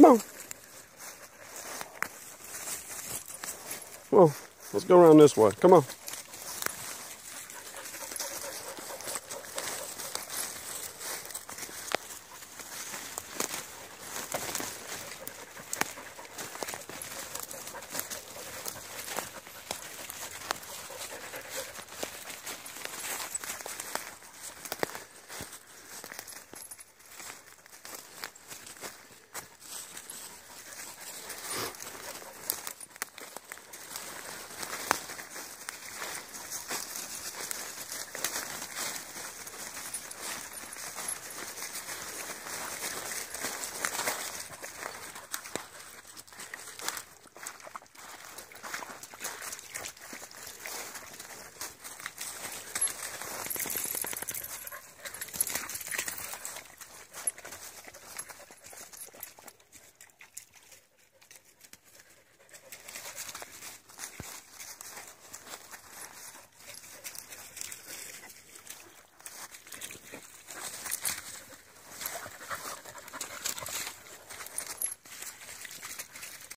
Come on. Let's go around this way. Come on.